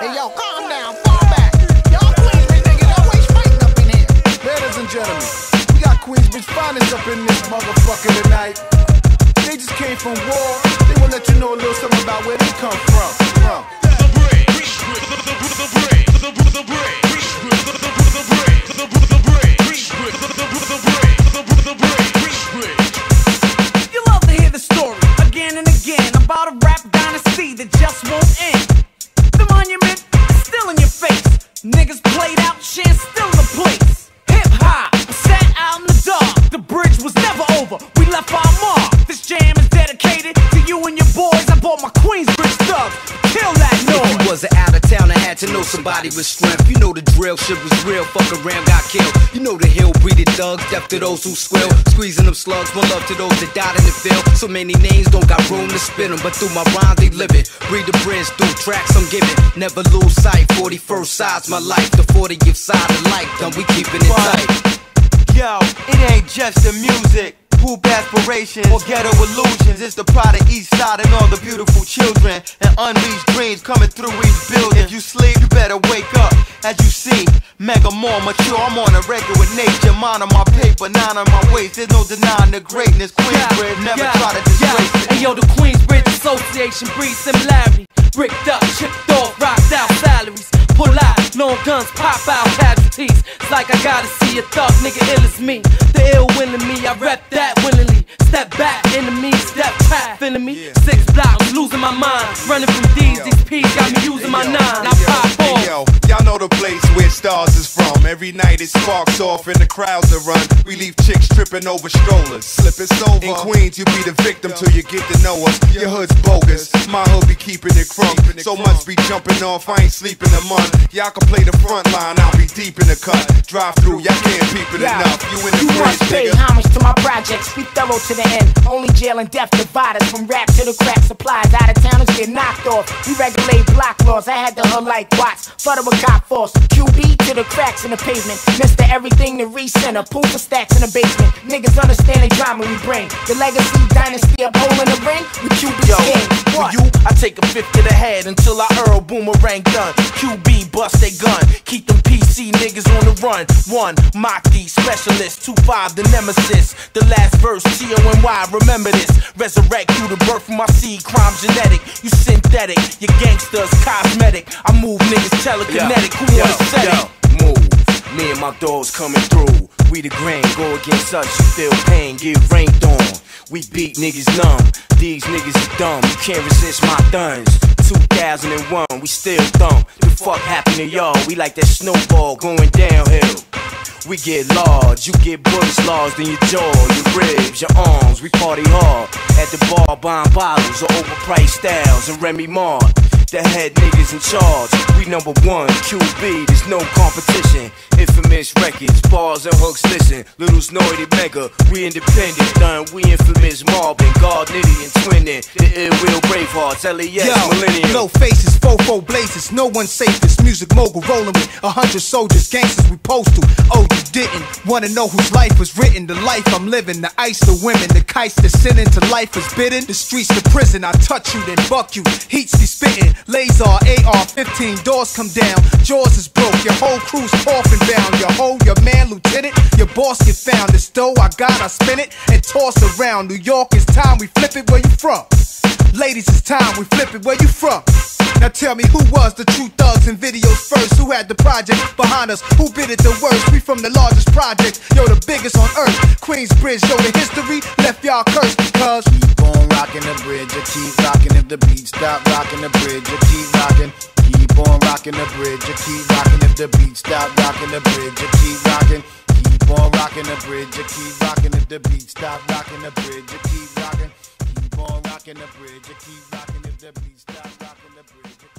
Hey yo, calm down, fall back. Y'all Queensbridge niggas always fighting up in here. Ladies and gentlemen, we got Queensbridge finest up in this motherfucker tonight. They just came from war. They will let you know a little something about where they come from. from. Niggas of town, I had to know somebody with strength. You know the drill, shit was real. Fuck around, got killed. You know the hill breeded thugs, death to those who squill. Squeezing them slugs, one love to those that died in the field. So many names don't got room to spin them, but through my rhymes they living. Breed the bridge through tracks I'm giving. Never lose sight. 41st side's my life. The 40th side of life, done we keeping it tight. Yo, it ain't just the music. Hoop aspirations or ghetto illusions. It's the pride of East Side and all the beautiful children and unleashed dreams coming through each building. If you sleep, you better wake up. As you see, Mega more mature. I'm on a record with Nature, mind on my paper, nine on my waist. There's no denying the greatness. Queensbridge, never try to disgrace it. And yo, the Queensbridge Association breeds similarity. Bricked up, chipped off, rocked out salaries. Pull out, long guns, pop out casualties. It's like I gotta see a thug nigga ill as me. The ill willing me, I rep that willingly. Step back, enemy, step back, feeling me. Six blocks, losing my mind. Running from D's, these P's got me using my nine. I pop off. y'all know the place where stars is. Every night it sparks off and the crowds are run. We leave chicks tripping over strollers. Slip it's over. In Queens, you be the victim till you get to know us. Your hood's bogus. My hood be keeping it crunk. So much be jumping off, I ain't sleeping a month. Y'all can play the front line, I'll be deep in the cut. Drive through, y'all can't peep it Yeah. enough. You in the You must bridge, pay nigga. to my projects. Be thorough to the end. Only jail and death divide us from rap to the crack supplies. Out of towners get knocked off. We regulate block laws. I had the hood like Watts. Flooded with cop force. QB to the cracks in the pavement. Mister everything to recenter. Pool for stacks in the basement. Niggas understand the drama we bring. The legacy dynasty upholding the ring with QB's Yo, for you, I take a fifth to the head until I Earl Boomerang done. QB bust they gun, keep them PC niggas run. One, mock these specialists, two five the nemesis. The last verse, T O N Y, remember this. Resurrect through the birth of my seed, crime genetic. You synthetic, your gangsters cosmetic. I move niggas telekinetic. Who wanna set it? move. Me and my dogs coming through. We the grain, go against us, you feel pain, get rained on. We beat niggas numb, these niggas are dumb, you can't resist my thuns. 2001, we still thumb. The fuck happened to y'all? We like that snowball going downhill. We get large, you get bullets lodged in your jaw, your ribs, your arms. We party hard at the bar, buying bottles of overpriced styles and Remy Mart. The head niggas in charge. We number one, QB, there's no competition. Infamous records, bars and hooks, listen. Little Snorty Mega, we independent, done. We infamous Marvin, God Nitty and Twinning. The ill will Bravehearts, LAS, Yo, Millennium. no faces, fofo blazes, no one safe. This Music mogul rolling with a hundred soldiers, gangsters we post to. Oh, you didn't wanna know whose life was written? The life I'm living, the ice, the women, the kites, the sin into life is bidden. The streets, the prison, I touch you, then buck you. Heats be spitting, laser, AR, 15 doors come down. Jaws is broke, your whole crew's coffin bound. Your whole, your man, lieutenant, your boss get found. This dough I got, I spin it and toss around. New York, it's time we flip it. Where you from? Ladies, it's time we flip it. Where you from? Now tell me who was the true thugs in videos first? Who had the project behind us? Who bid it the worst? We from the largest project, yo, the biggest on earth. Queensbridge, yo, the history left y'all cursed because Keep on rocking the bridge, you keep rocking if the beat stop rocking the bridge, you keep rocking. Keep on rocking the bridge, you keep rocking if the beat stop rocking the bridge, you keep rocking. Keep on rocking the bridge, you keep rocking if the beat stop rocking the bridge, you keep rocking rocking the bridge. You keep rocking if the beat stop rocking the bridge.